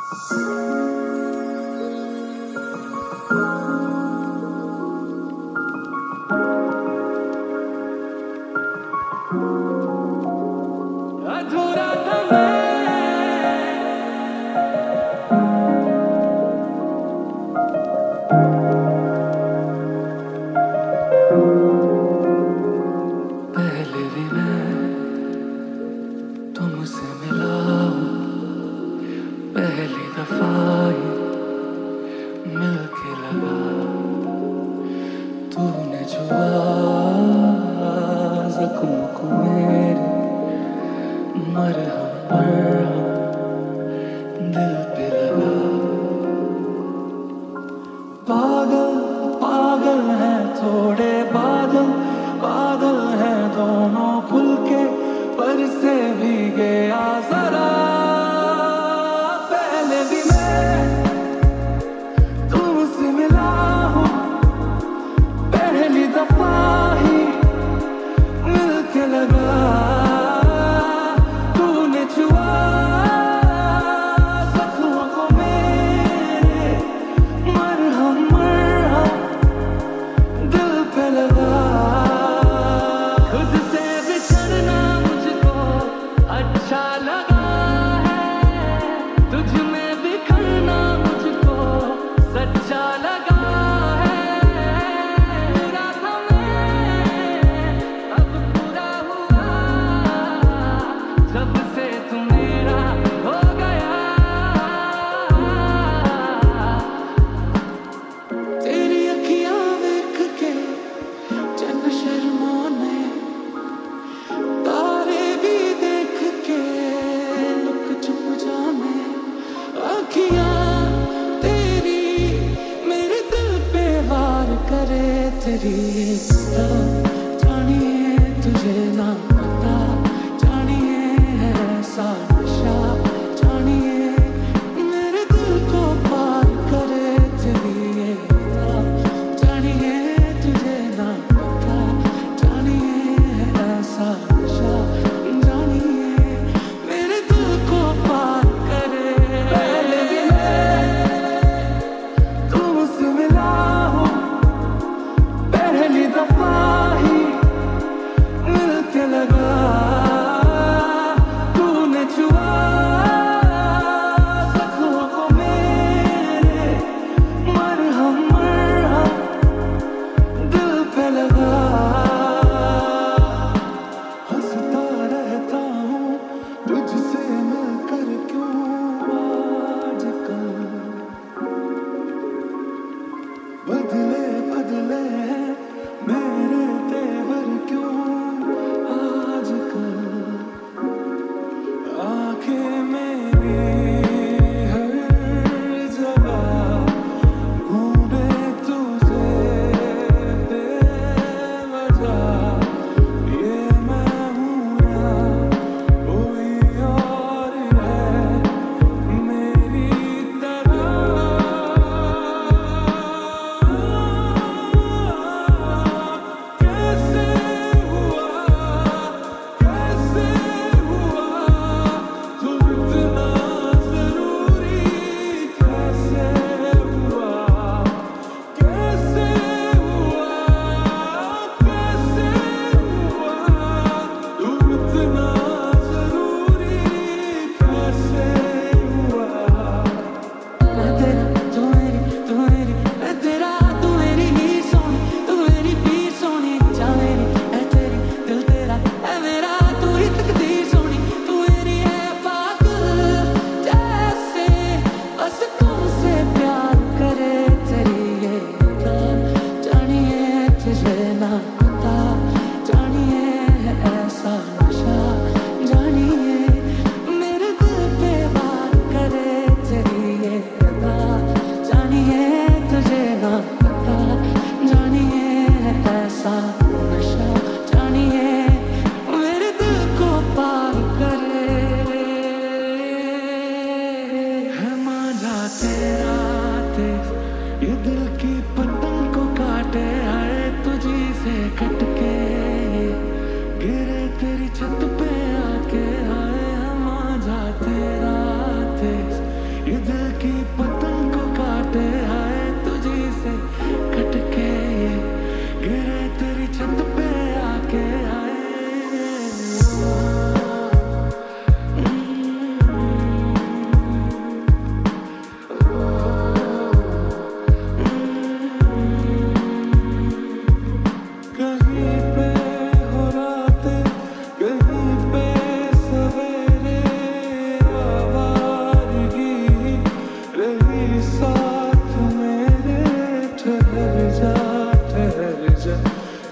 Thank you. what a world. 사실이 있어. 전이의 두제나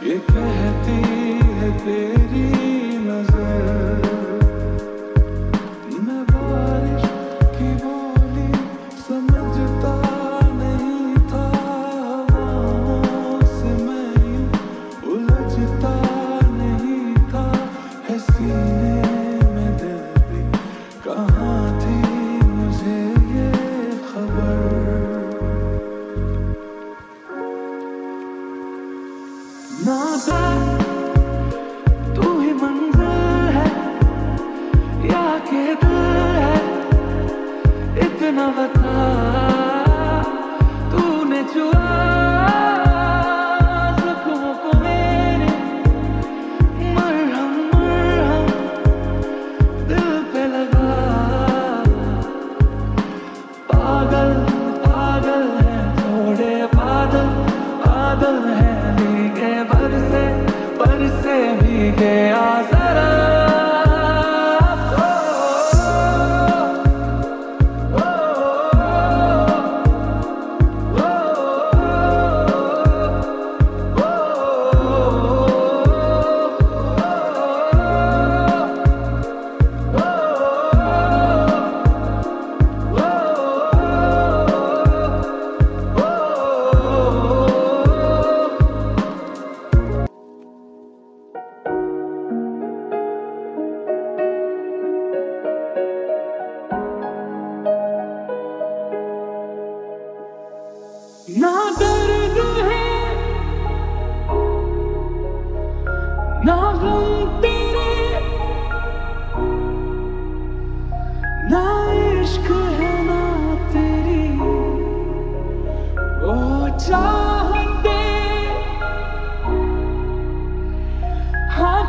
ये कहती है तेरी इतना बता तूने जो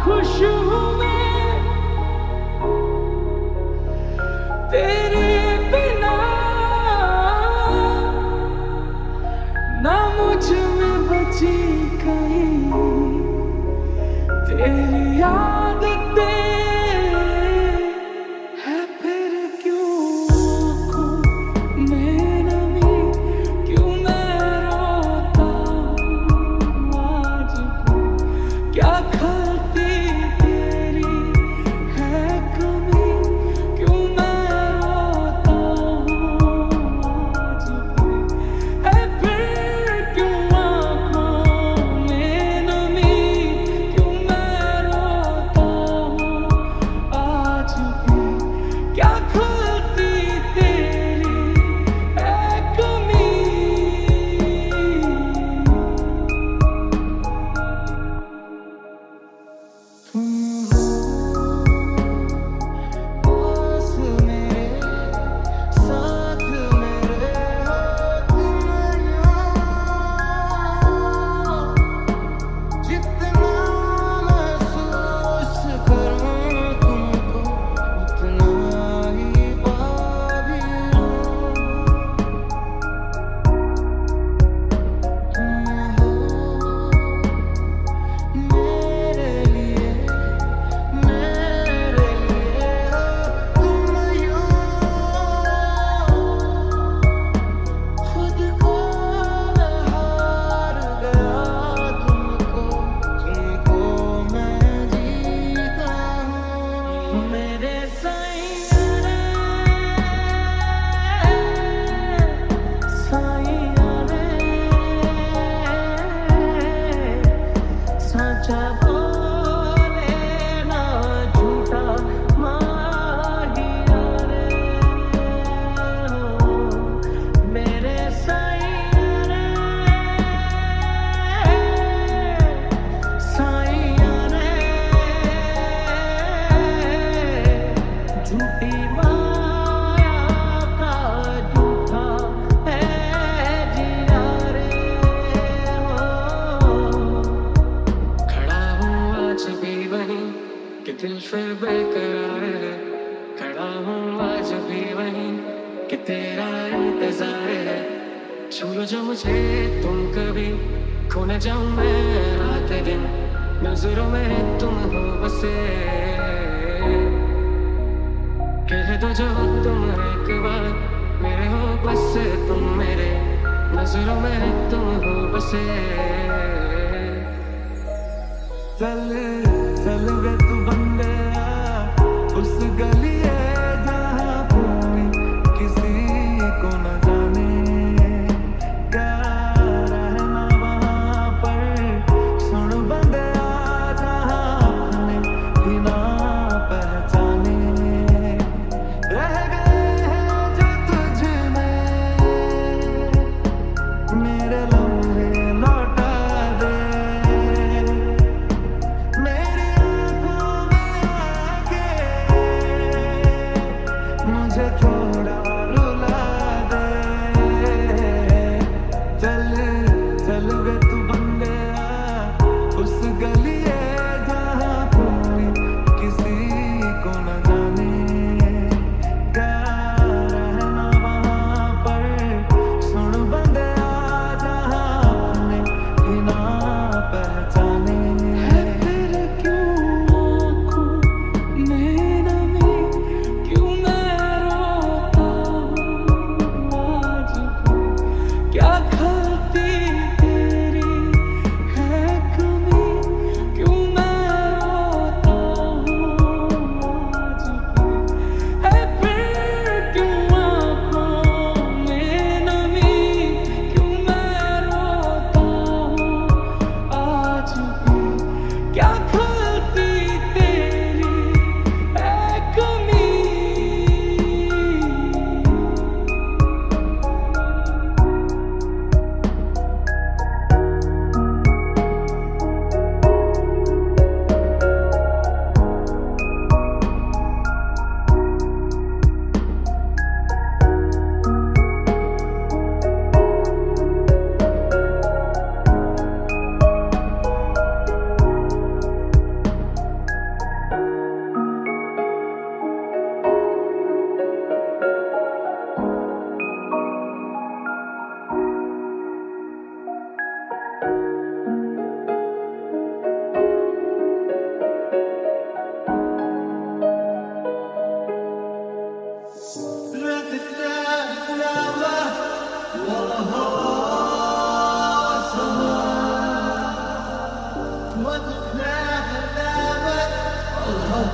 खुश हूँ मैं तेरे बिना ना मुझमें बची कहीं तेरी याद नज़रों में तुम हो बसे। कह दो जो तुम एक बार, मेरे हो बस तुम मेरे। नज़रों में तुम हो बसे। चल चल वे तू बंद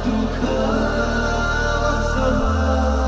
To sama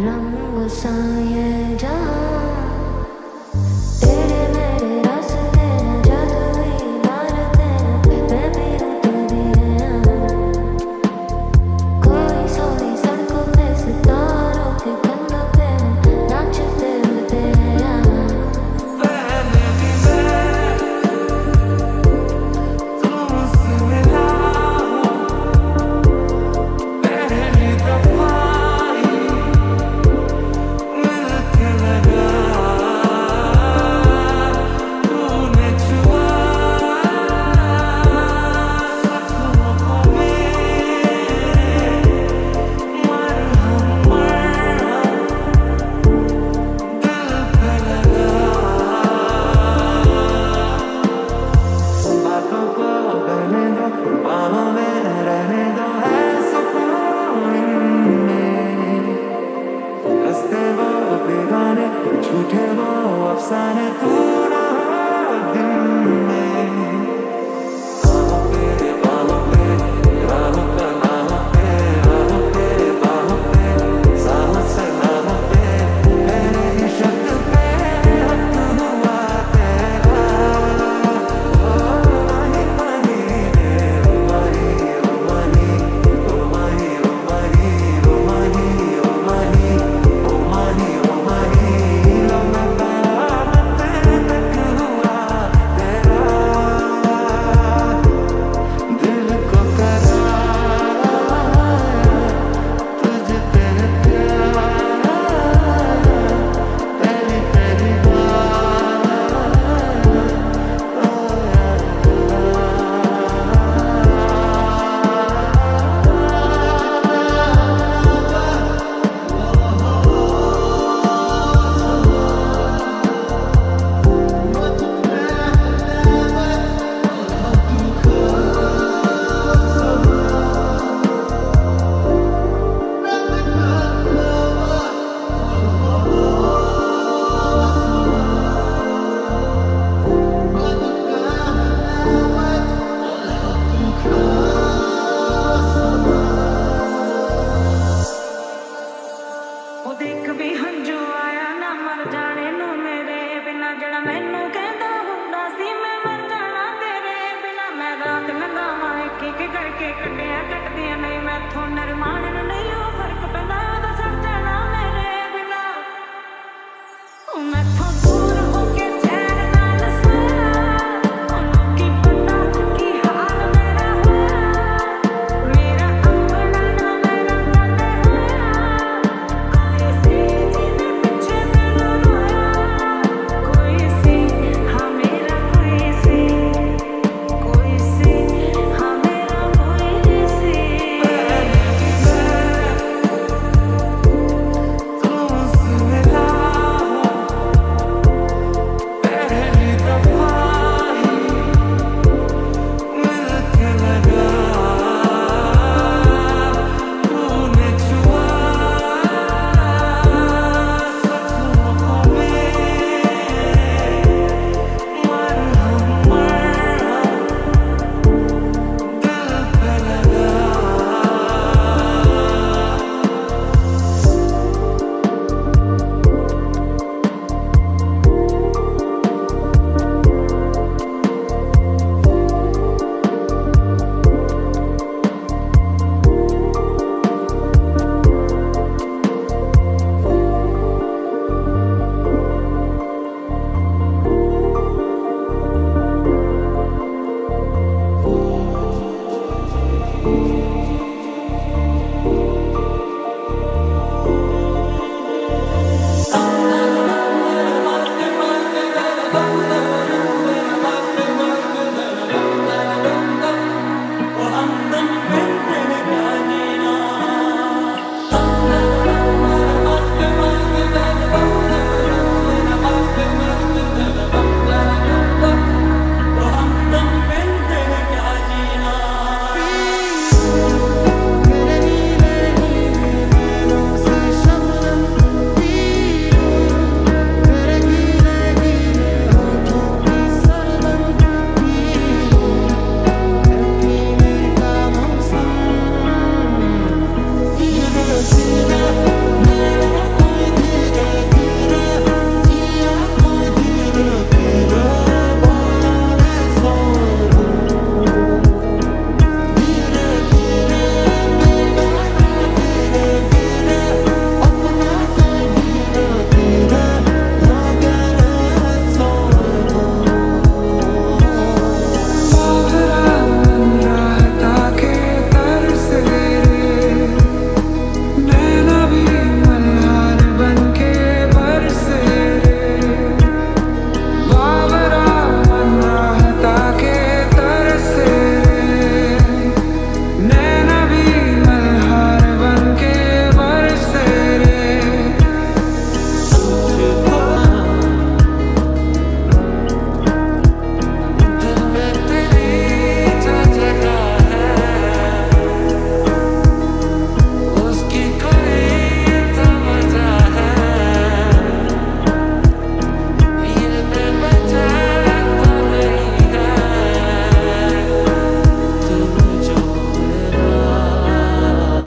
रङ्गसाय जा